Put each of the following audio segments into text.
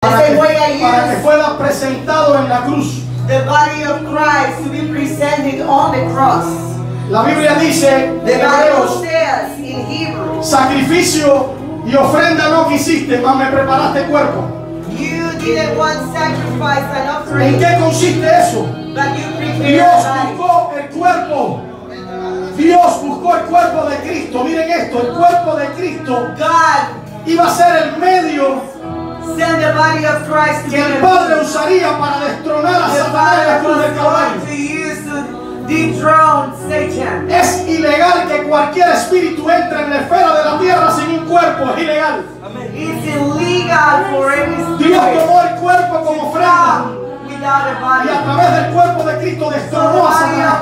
Para que, para que fuera presentado en la cruz. the body of Christ to be presented on the cross. La Biblia dice en The Hebreos, says in Hebrew, sacrificio y ofrenda no quisiste, mas me preparaste cuerpo. you didn't want sacrifice and ¿En offering, qué consiste eso? but you Dios buscó el cuerpo. Dios buscó el cuerpo de Cristo. Miren esto, el cuerpo de Cristo God iba a ser el medio sent the body of Christ to que el Padre usaría para destronar a Satanás en la cruz del Calvario. dethrone Satan. Es ilegal que cualquier espíritu entre en la esfera de la tierra sin un cuerpo. Es ilegal. It's illegal for any Dios tomó el cuerpo como ofrenda come without a y a través del cuerpo de Cristo destronó a Satanás.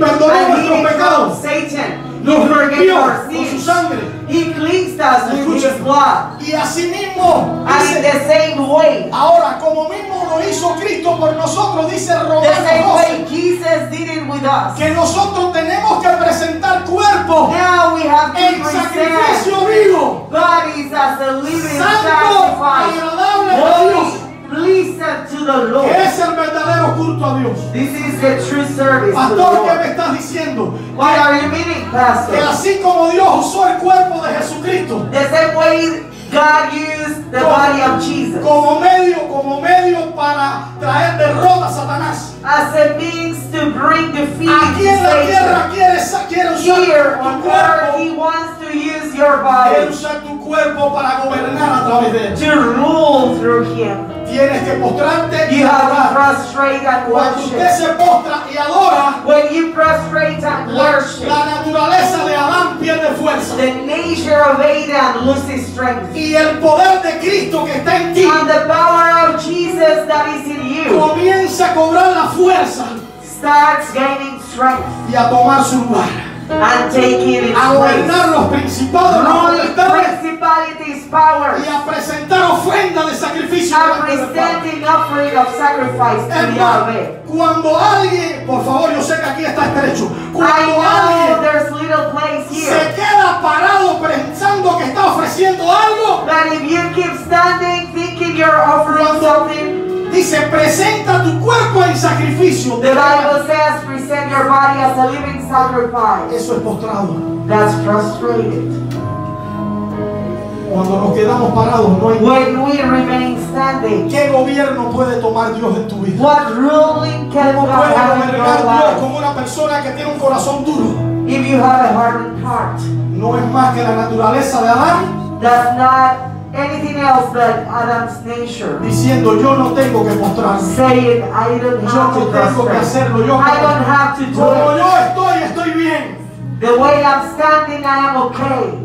Perdonó nuestros pecados. Satan. Nos our con su sangre. He cleansed us with his blood. Y asimismo, And in dice, the same way, ahora como mismo lo hizo Cristo por nosotros, dice Romanos way 12, Jesus did it with us. que nosotros tenemos que presentar cuerpo Now we have en sacrificio vivo, santo, agradable a Dios, Holy, pleasing to the Lord. que es el verdadero culto a Dios. This is the true service Pastor, ¿qué me estás diciendo? What are you meaning, Que Pastor? así como Dios usó el cuerpo de Jesucristo The same way God used the body of Jesus como medio, como medio para traer derrota a Satanás. as a means to bring defeat Aquí en la tierra quiere, quiere usar Here tu cuerpo, He wants use your body usar tu cuerpo para gobernar a través de él. to rule through Him. Tienes que postrarte y You have to adorar. Cuando usted se postra y adora, When you prostrate and la, worship, la naturaleza de Adán pierde fuerza. the nature of Adam loses strength. Y el poder de Cristo que está en ti And the power of Jesus that is in you comienza a cobrar la fuerza starts gaining strength y a tomar su lugar. And taking its A place. gobernar los principados, principalities, powers, y a presentar ofrenda de sacrificio. and presenting offering of sacrifice to Yahweh. cuando alguien, por favor, yo sé que aquí está estrecho. Cuando alguien there's little place se queda parado pensando que está ofreciendo algo, if you keep standing thinking you're offering something, dice, presenta tu cuerpo en sacrificio. the Bible your body as a living sacrifice. Eso es postrado. That's frustrated. Cuando nos quedamos parados, no hay When we remain standing, ¿Qué gobierno puede tomar Dios en tu vida? what ruling can ¿Cómo puede gobernar Dios como una persona que tiene un corazón duro? If you have a hardened heart, No es más que la naturaleza de Adán that's not anything else but Adam's nature. diciendo yo no tengo que mostrarme. Saying, I don't Yo have no to tengo que hacerlo. Yo I don't have to como do it. yo estoy, estoy bien. The way I'm standing, I am okay.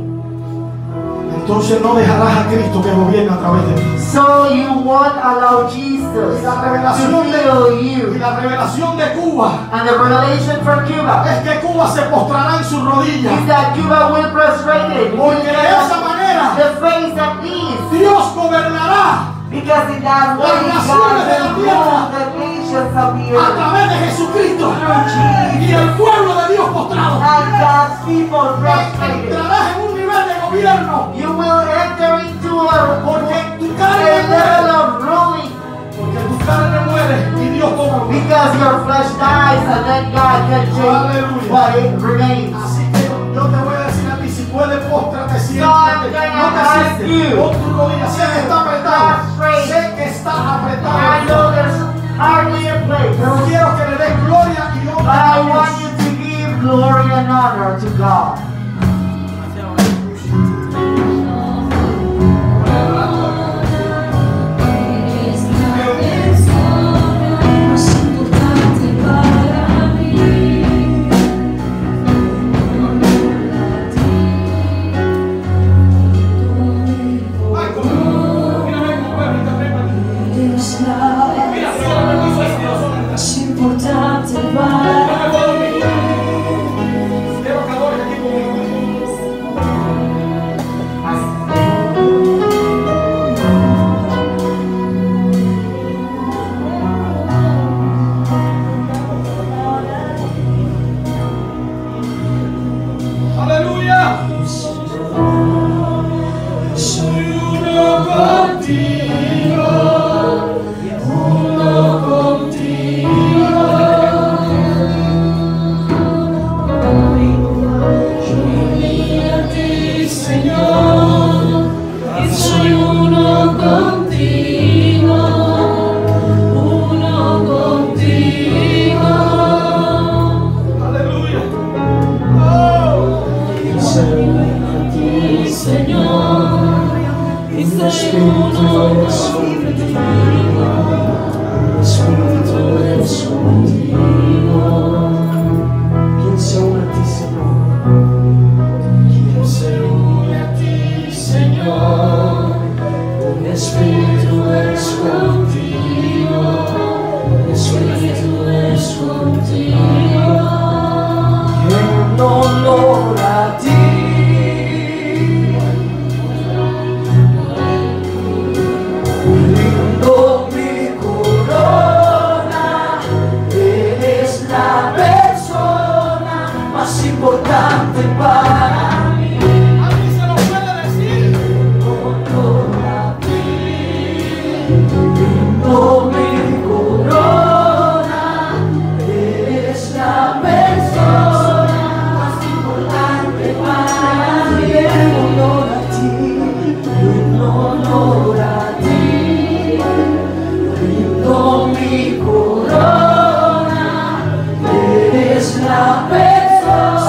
Entonces no dejarás a Cristo que gobierne a través de ti. So you won't allow Jesus Y la to revelación de, y you. la revelación de Cuba And the revelation from Cuba es que Cuba se postrará en sus rodillas. is that Cuba will prostrate. Porque de esa manera The face. Dios gobernará Because in that way, Las naciones de la tierra. rule the nations of the a través de Jesucristo y el pueblo de Dios postrado. Entrarás en un nivel de gobierno You will enter into a, porque tu carne muere. Porque tu carne muere y Dios toma. Because your flesh dies and then God can Hallelujah. what it remains. You. tu rodilla, sé que está sé que está I apretado, know there's hardly a place. pero quiero que le des gloria y honra I a want you to give glory and honor to God. Oh.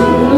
soul.